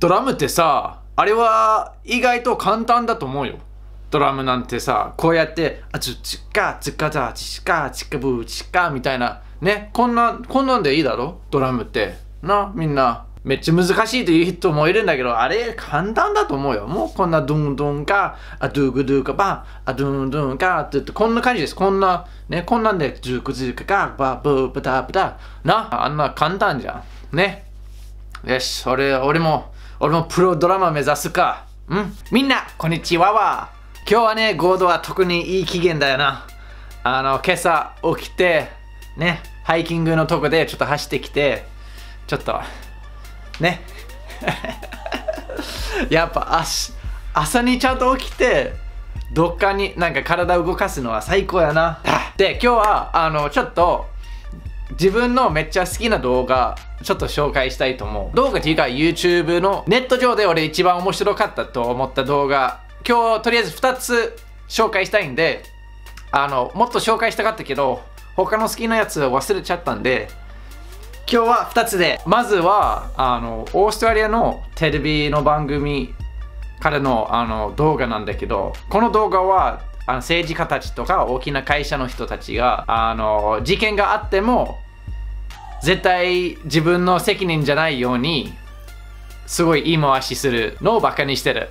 ドラムってさ、あれは意外と簡単だと思うよ。ドラムなんてさ、こうやって、あつちか、つかざ、ちか、ちかぶ、ちか、みたいな。ね、こんな、こんなんでいいだろ？ドラムって。な、みんな。めっちゃ難しいという人もいるんだけど、あれ簡単だと思うよ。もうこんなドゥンドゥンか、あドゥグドゥかば、あドゥンドゥンかってってこんな感じです。こんな、ね、こんなんで、ズクズクか、ば、ブー、ブタブタ。な、あんな簡単じゃん。ね。よし、俺、俺も、俺もプロドラマ目指すか。うん？みんな、こんにちはわ。今日はね、ゴードは特にいい機嫌だよな。あの、今朝起きて、ね、ハイキングのとこでちょっと走ってきて、ちょっと、ね。やっぱ朝、朝にちゃんと起きて、どっかになんか体動かすのは最高やな。で、今日は、あの、ちょっと、自分のめっちゃ好きな動画ちょっと紹介したいと思う。動画っていうか YouTube のネット上で俺一番面白かったと思った動画。今日とりあえず2つ紹介したいんであのもっと紹介したかったけど他の好きなやつ忘れちゃったんで今日は2つで。まずはあのオーストラリアのテレビの番組からのあの動画なんだけどこの動画はあの政治家たちとか大きな会社の人たちがあの事件があっても絶対自分の責任じゃないようにすごい言い回しするのをバカにしてる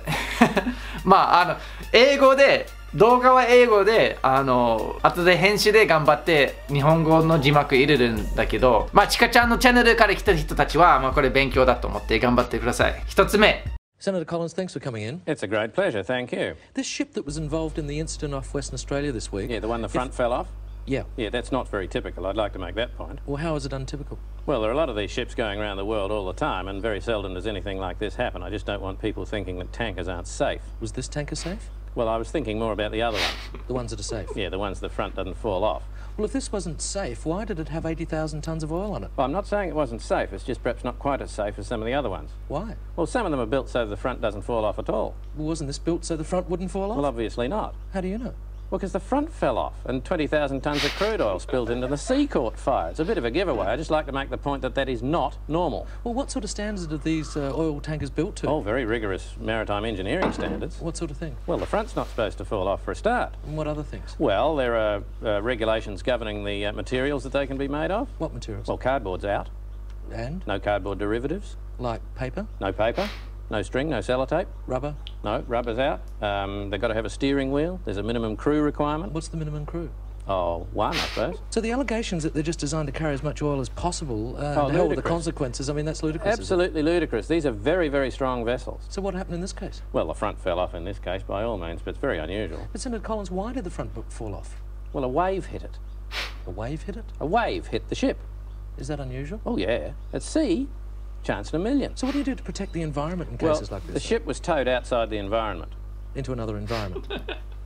まああの英語で動画は英語であの後で編集で頑張って日本語の字幕入れるんだけどまあちかちゃんのチャンネルから来た人たちは、まあ、これ勉強だと思って頑張ってください一つ目 Senator Collins, thanks for coming in. It's a great pleasure, thank you. This ship that was involved in the incident off Western Australia this week. Yeah, the one the front fell off? Yeah. Yeah, that's not very typical. I'd like to make that point. Well, how is it untypical? Well, there are a lot of these ships going around the world all the time, and very seldom does anything like this happen. I just don't want people thinking that tankers aren't safe. Was this tanker safe? Well, I was thinking more about the other ones. The ones that are safe. Yeah, the ones the front doesn't fall off. Well, if this wasn't safe, why did it have 80,000 tonnes of oil on it? Well, I'm not saying it wasn't safe. It's just perhaps not quite as safe as some of the other ones. Why? Well, some of them are built so the front doesn't fall off at all. Well, wasn't this built so the front wouldn't fall off? Well, obviously not. how do you know? Well, because the front fell off and 20,000 tonnes of crude oil spilled into the sea caught fire. It's a bit of a giveaway. I just like to make the point that that is not normal. Well, what sort of standards are these uh, oil tankers built to? Oh, very rigorous maritime engineering standards. What sort of thing? Well, the front's not supposed to fall off for a start. And what other things? Well, there are uh, regulations governing the uh, materials that they can be made of. What materials? Well, cardboard's out. and? No cardboard derivatives. Like paper, No paper. No string. No sellotape. rubber? No, rubber's out. Um, they've got to have a steering wheel. There's a minimum crew requirement. What's the minimum crew? Oh, one, I suppose. So the allegations that they're just designed to carry as much oil as possible, uh, Oh, and with the consequences, I mean, that's ludicrous. Absolutely ludicrous. These are very, very strong vessels. So what happened in this case? Well, the front fell off in this case, by all means, but it's very unusual. But Senator Collins, why did the front book fall off? Well, a wave hit it. A wave hit it? A wave hit the ship. Is that unusual? Oh, yeah. At sea, chance in a million. So what do you do to protect the environment in Well, cases like this? the ship was towed outside the environment. Into another environment.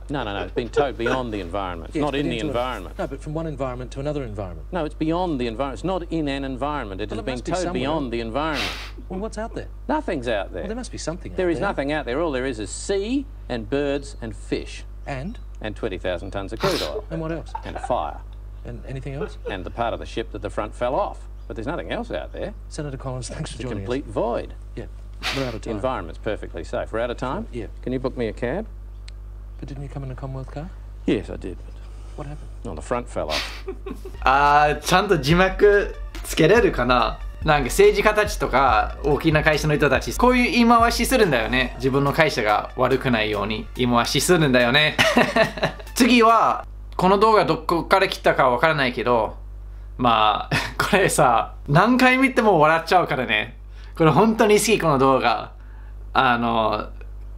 No, no, no. It's been towed beyond the environment. It's Yes, not in the into a- environment. no, but from one environment to another environment. No, it's beyond the environment. It's not in an environment. It Well, has been be towed somewhere. beyond the environment. Well, what's out there? Nothing's out there. Well, there must be something out there is there. nothing out there. All there is is sea and birds and fish And? and 20,000 tonnes of crude oil And what else? and a fire And anything else? and the part of the ship that the front fell off. But there's nothing else out there. Senator Collins, thanks for It's a joining complete void. us. Yeah, we're out of The time. environment's perfectly safe. We're out of time? Yeah. Can you book me a cab? But didn't you come in a Commonwealth car? Yes, I did. What happened? Well, the front fell off. あーちゃんと字幕つけれるかななんか政治家たちとか大きな会社の人たちこういう言い回しするんだよね自分の会社が悪くないように言い回しするんだよね次はこの動画どこから来たかわからないけどまあこれさ何回見ても笑っちゃうからねこれ本当に好きこの動画あの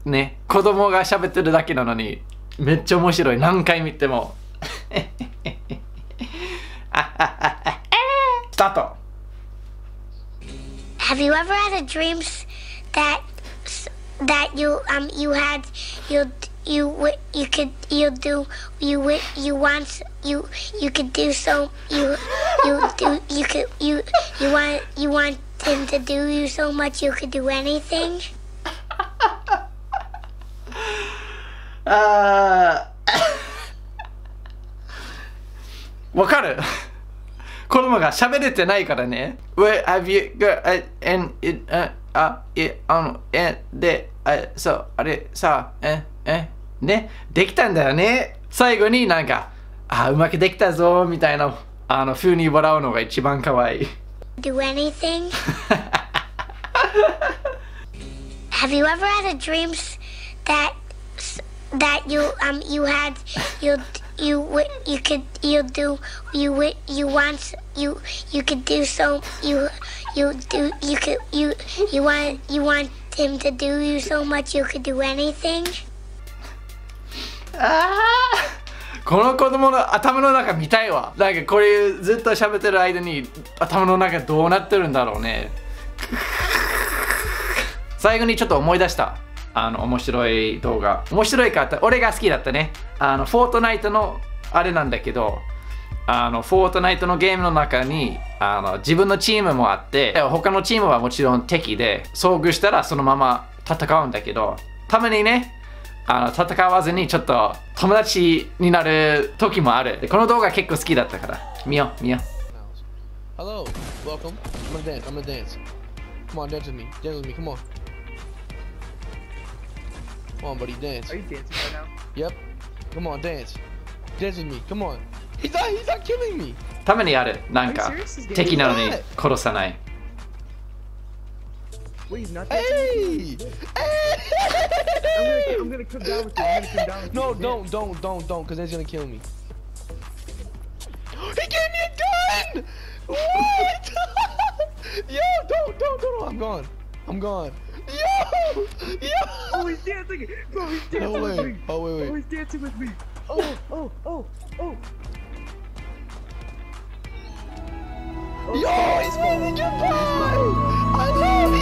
ね子供が喋ってるだけなのにめっちゃ面白い何回見てもスタート Have you ever had a dream s- that that you um you had you you you could you do you you want you you could do so you you do you could you you want you want him to do you so much you could do anything? あーわかる子供が喋れてないからね。Where have you got、and it、uh, あ、え、あの、え、で、え、そう、あれ、さ、え、え、ね、できたんだよね。最後になんか、あ、うまくできたぞ、みたいな、あの、風に笑うのが一番可愛い。 Do anything? Have you ever had a dreams that that you um you had you you wi- you could you do you wi- you want you you could do so you you do you could you you want you want him to do you so much you could do anything? あー この子供の頭の中見たいわ。なんかこれずっと喋ってる間に頭の中どうなってるんだろうね。最後にちょっと思い出した。あの面白い動画。面白いかって俺が好きだったね。あのフォートナイトのあれなんだけどあのフォートナイトのゲームの中にあの自分のチームもあって他のチームはもちろん敵で遭遇したらそのまま戦うんだけどたまにねあの戦わずにちょっと友達になる時もあるでこの動画結構好きだったから見よう見よう Hello, welcome. I'm gonna dance. I'm gonna dance. Come on, dance with me. Dance with me. Come on. Come on, buddy, dance. Are you dancing right now? Yep. Come on, dance. Dance with me. Come on. He's not. He's not killing me. たまにあるなんか Are you serious? He's 敵なのに殺さない Wait, not dancing? Hey. Hey. I'm gonna, I'm gonna come down with you. I'm gonna come down with No, you. don't, don't, don't, don't, because that's gonna kill me. He gave me a gun. What? Yo, don't, don't, don't, don't. I'm gone. I'm gone. Yo, yo. Oh, he's dancing! Bro, he's dancing No with way. me! Oh wait, Oh, wait. he's dancing with me! Oh, oh, oh, oh! oh. Yo, he's moving your pie! I love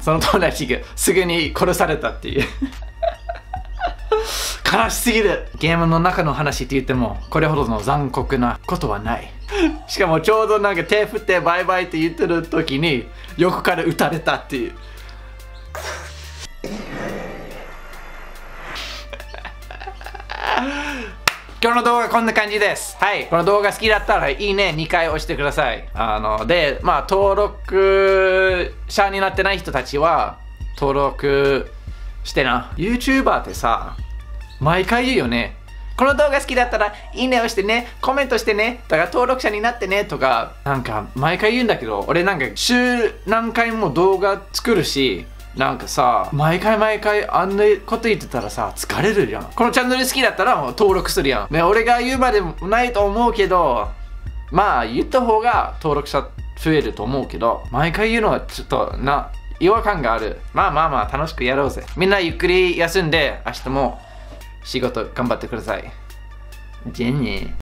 その友達がすぐに殺されたっていう悲しすぎるゲームの中の話って言ってもこれほどの残酷なことはないしかもちょうどなんか手振ってバイバイって言ってる時に横から撃たれたっていう今日の動画こんな感じです。はい。この動画好きだったらいいね2回押してください。あの、で、まあ登録者になってない人たちは登録してな。YouTuber ってさ、毎回言うよね。この動画好きだったらいいね押してね、コメントしてね、だから登録者になってねとか、なんか毎回言うんだけど、俺なんか週何回も動画作るし、なんかさ、毎回毎回あんなこと言ってたらさ、疲れるじゃん。このチャンネル好きだったらもう登録するやん。ね、俺が言うまでもないと思うけど、まあ言った方が登録者増えると思うけど、毎回言うのはちょっとな、違和感がある。まあまあまあ楽しくやろうぜ。みんなゆっくり休んで、明日も仕事頑張ってください。じゃあね。